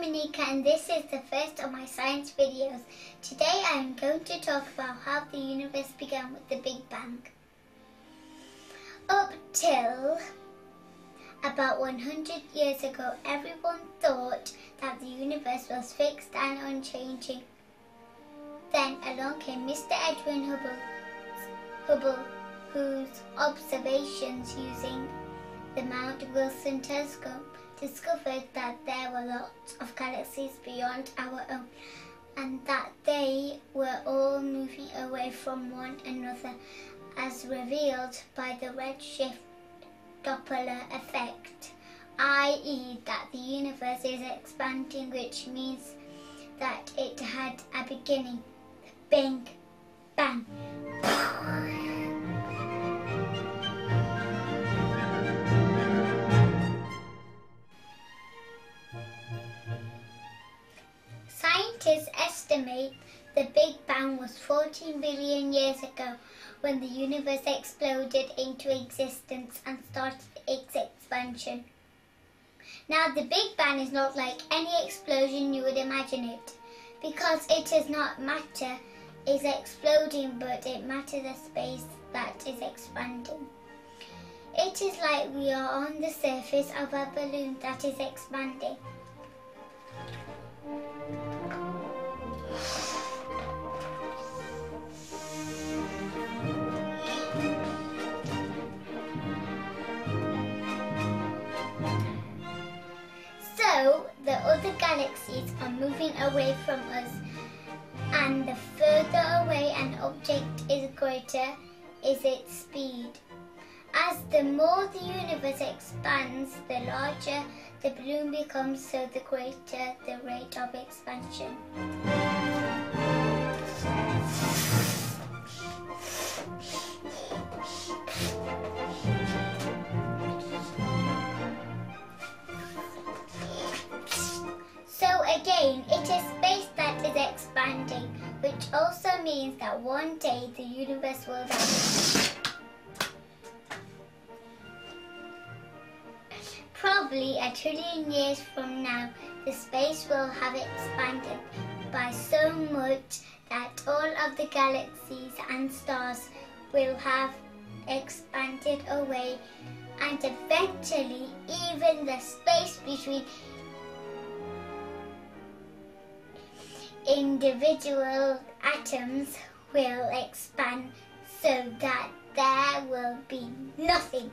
Monica and this is the first of my science videos. Today I am going to talk about how the universe began with the Big Bang. Up till about 100 years ago everyone thought that the universe was fixed and unchanging. Then along came Mr. Edwin Hubble, Hubble whose observations using the Mount Wilson telescope discovered that there were lots of galaxies beyond our own and that they were all moving away from one another as revealed by the redshift Doppler effect, i.e. that the universe is expanding which means that it had a beginning. Bing, bang. The Big Bang was 14 billion years ago when the universe exploded into existence and started its expansion. Now the Big Bang is not like any explosion you would imagine it because it is not matter is exploding but it matter the space that is expanding. It is like we are on the surface of a balloon that is expanding. Other galaxies are moving away from us and the further away an object is greater is its speed. As the more the universe expands, the larger the balloon becomes, so the greater the rate of expansion. Again, it is space that is expanding, which also means that one day the universe will. Probably a trillion years from now, the space will have expanded by so much that all of the galaxies and stars will have expanded away and eventually even the space between individual atoms will expand so that there will be nothing.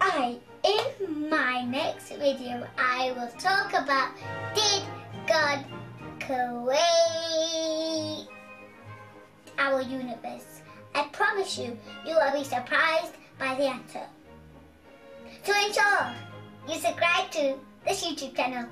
I, in my next video, I will talk about did God create our universe? I promise you, you will be surprised by the answer. To ensure you subscribe to this YouTube channel.